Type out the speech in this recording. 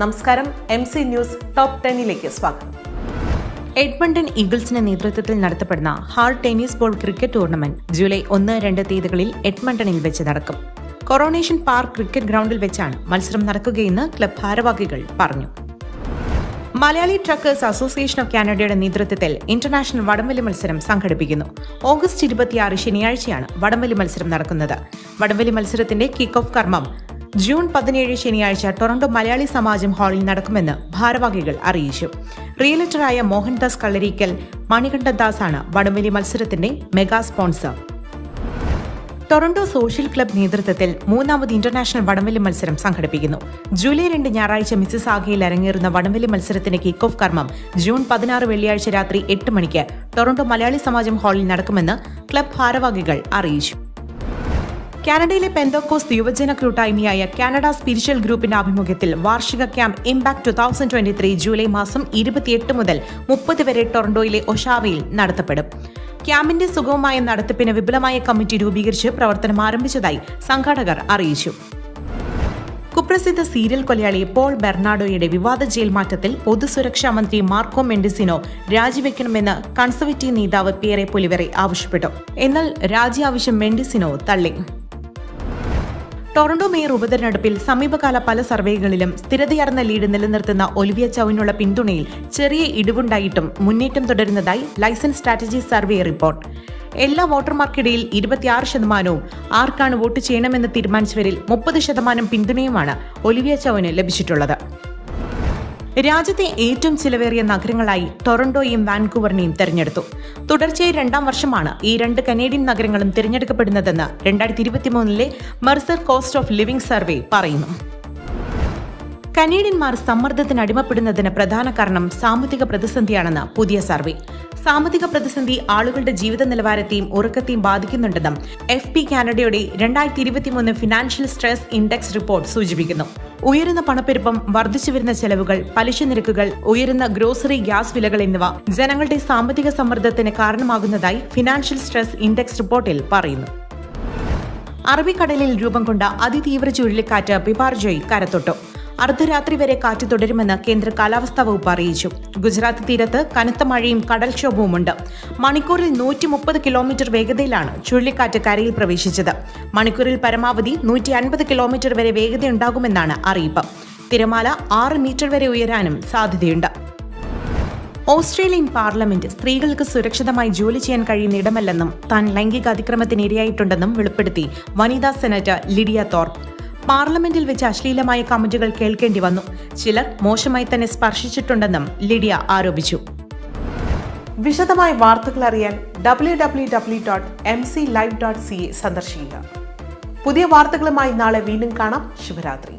നമസ്കാരം M C news top ടെന്നിലേക്ക് സ്വാഗതം. എഡ്മണ്ടൺ ഈഗിൾസിന്റെ നേതൃത്വത്തിൽ നടത്തപ്പെടുന്ന hard tennis ball cricket tournament July ഒന്ന് രണ്ട് തീയതികളിൽ എഡ്മണ്ടണിൽ വെച്ച് നടക്കും. കൊറോണേഷൻ പാർക്ക് ക്രിക്കറ്റ് ഗ്രൗണ്ടിൽ വെച്ചാണ് മത്സരം നടക്കുകയെന്ന് ക്ലബ് ഭാരവാഹികൾ പറഞ്ഞു. മലയാളി ട്രക്കേഴ്സ് അസോസിയേഷൻ ഓഫ് കാനഡയുടെ നേതൃത്വത്തിൽ ഇന്റർനാഷണൽ വടംവലി മത്സരം സംഘടിപ്പിക്കുന്നു. ഓഗസ്റ്റ് ഇരുപത്തിയാറ് ശനിയാഴ്ചയാണ് വടംവലി മത്സരം നടക്കുന്നത്. വടംവലി മത്സരത്തിന്റെ കിക്ക് ഓഫ് കർമ്മം ജൂൺ പതിനേഴ് ശനിയാഴ്ച ടൊറന്റോ മലയാളി സമാജം ഹാളിൽ നടക്കുമെന്ന് ഭാരവാഹികൾ അറിയിച്ചു. റിയലറ്ററായ മോഹൻദാസ് കളരിക്കൽ മണികണ്ഠദാസാണ് വടംവലി മത്സരത്തിന്റെ mega sponsor. Toronto social club നേതൃത്വത്തിൽ മൂന്നാമത് ഇന്റർനാഷണൽ വടംവലി മത്സരം സംഘടിപ്പിക്കുന്നു. ജൂലൈ രണ്ട് ഞായറാഴ്ച മിസ്സിസ് ആഗയിൽ അരങ്ങേറുന്ന വടംവലി മത്സരത്തിന്റെ കിക്ക് ഓഫ് കർമ്മം ജൂൺ പതിനാറ് വെള്ളിയാഴ്ച രാത്രി എട്ട് മണിക്ക് ടൊറന്റോ മലയാളി സമാജം ഹാളിൽ നടക്കുമെന്ന് ക്ലബ് ഭാരവാഹികൾ അറിയിച്ചു. കാനഡയിലെ പെന്തോക്കോസ് യുവജന കൂട്ടായ്മയായ കാനഡ സ്പിരിച്വൽ ഗ്രൂപ്പിന്റെ ആഭിമുഖ്യത്തിൽ വാർഷിക camp impact two thousand twenty three July മാസം ഇരുപത്തിയെട്ട് മുതൽ മുപ്പത് വരെ ടൊറന്റോയിലെ ഒഷാവയിൽ നടത്തപ്പെടും. ക്യാമ്പിന്റെ സുഗമമായ നടത്തിപ്പിന് വിപുലമായ കമ്മിറ്റി രൂപീകരിച്ച് പ്രവർത്തനം ആരംഭിച്ചതായി സംഘാടകർ അറിയിച്ചു. കുപ്രസിദ്ധ സീരിയൽ കൊലയാളി പോൾ ബെർണാഡോയുടെ വിവാദ ജയിൽ മാറ്റത്തിൽ പൊതുസുരക്ഷാ മന്ത്രി മാർക്കോ മെൻഡിസിനോ രാജിവെക്കണമെന്ന് കൺസർവേറ്റീവ് നേതാവ് പിയറെ പൊലിവറെ ആവശ്യപ്പെട്ടു. എന്നാൽ രാജി ആവശ്യം മെൻഡിസിനോ തള്ളി. ടൊറന്റോ മേയർ ഉപതെരഞ്ഞെടുപ്പിൽ സമീപകാല പല സർവേകളിലും സ്ഥിരതയാർന്ന ലീഡ് നിലനിർത്തുന്ന ഒലിവിയ ചൌവിനുള്ള പിന്തുണയിൽ ചെറിയ ഇടിവുണ്ടായിട്ടും മുന്നേറ്റം തുടരുന്നതായി ലൈസൻസ് സ്ട്രാറ്റജി സർവേ റിപ്പോർട്ട്. എല്ലാ വോട്ടർമാർക്കിടയിൽ ഇരുപത്തിയാറ് ശതമാനവും ആർക്കാണ് വോട്ട് ചെയ്യണമെന്ന് തീരുമാനിച്ചവരിൽ മുപ്പത് ശതമാനം പിന്തുണയുമാണ് ഒലിവിയ ചൌവിന് ലഭിച്ചിട്ടുള്ളത്. രാജ്യത്തെ ഏറ്റവും ചിലവേറിയ നഗരങ്ങളായി ടൊറന്റോയും വാൻകൂവറിനെയും തെരഞ്ഞെടുത്തു. തുടർച്ചയായി രണ്ടാം വർഷമാണ് ഈ രണ്ട് കനേഡിയൻ നഗരങ്ങളും തിരഞ്ഞെടുക്കപ്പെടുന്നതെന്ന് രണ്ടായിരത്തി ഇരുപത്തിമൂന്നിലെ Mercer cost of living survey പറയുന്നു. കനേഡിയന്മാർ സമ്മർദ്ദത്തിന് അടിമപ്പെടുന്നതിന് പ്രധാന കാരണം സാമ്പത്തിക പ്രതിസന്ധിയാണെന്ന് പുതിയ സർവേ. സാമ്പത്തിക പ്രതിസന്ധി ആളുകളുടെ ജീവിത നിലവാരത്തെയും ഉറക്കത്തെയും ബാധിക്കുന്നുണ്ടെന്നും എഫ് പി കാനഡയുടെ രണ്ടായിരത്തി ഇരുപത്തിമൂന്ന് ഫിനാൻഷ്യൽ സ്ട്രെസ് ഇൻഡെക്സ് റിപ്പോർട്ട് സൂചിപ്പിക്കുന്നു. ഉയരുന്ന പണപ്പെരുപ്പം വർദ്ധിച്ചു വരുന്ന ചെലവുകൾ പലിശ നിരക്കുകൾ ഉയരുന്ന ഗ്രോസറി ഗ്യാസ് വിലകൾ എന്നിവ ജനങ്ങളുടെ സാമ്പത്തിക സമ്മർദ്ദത്തിന് കാരണമാകുന്നതായി ഫിനാൻഷ്യൽ സ്ട്രെസ് ഇൻഡെക്സ് റിപ്പോർട്ടിൽ പറയുന്നു. അറബിക്കടലിൽ രൂപം കൊണ്ട അതിതീവ്ര ചുഴലിക്കാറ്റ് ബിപാർജോയ് കരത്തൊട്ടു. അർദ്ധരാത്രി വരെ കാറ്റ് തുടരുമെന്ന് കേന്ദ്ര കാലാവസ്ഥാ വകുപ്പ് അറിയിച്ചു. ഗുജറാത്ത് തീരത്ത് കനത്ത മഴയും കടൽക്ഷോഭവുമുണ്ട്. മണിക്കൂറിൽ നൂറ്റി മുപ്പത് കിലോമീറ്റർ വേഗതയിലാണ് ചുഴലിക്കാറ്റ് കരയിൽ പ്രവേശിച്ചത്. മണിക്കൂറിൽ പരമാവധി നൂറ്റി അൻപത് കിലോമീറ്റർ വരെ വേഗതയുണ്ടാകുമെന്നാണ് അറിയിപ്പ്. തിരമാല ആറ് മീറ്റർ വരെ ഉയരാനും സാധ്യതയുണ്ട്. ഓസ്ട്രേലിയൻ പാർലമെന്റ് സ്ത്രീകൾക്ക് സുരക്ഷിതമായി ജോലി ചെയ്യാൻ കഴിയുന്ന ഇടമല്ലെന്നും താൻ ലൈംഗിക അതിക്രമത്തിന് ഇരയായിട്ടുണ്ടെന്നും വെളിപ്പെടുത്തി വനിതാ സെനറ്റർ ലിഡിയ തോർപ്പ്. പാർലമെന്റിൽ വെച്ച് അശ്ലീലമായ കമന്റുകൾ കേൾക്കേണ്ടി വന്നു. ചിലർ മോശമായി തന്നെ സ്പർശിച്ചിട്ടുണ്ടെന്നും ലിഡിയ ആരോപിച്ചു. വിശദമായ വാർത്തകൾ അറിയാൻ W W W dot M C live dot C A സന്ദർശിക്കുക. പുതിയ വാർത്തകളുമായി നാളെ വീണ്ടും കാണാം. ശുഭരാത്രി.